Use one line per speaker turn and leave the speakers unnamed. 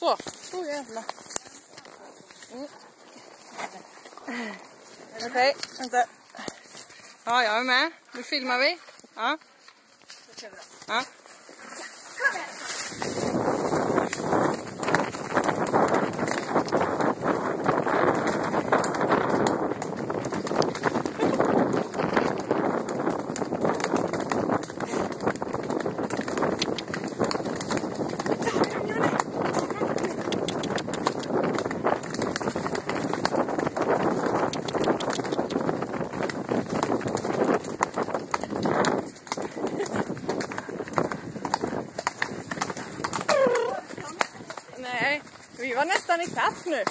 Så, så jävlar. Mm. Okej, vänta. Ja, jag är med. Nu filmar vi. Ja. Ja. Nej, vi var nästan i kapp nu.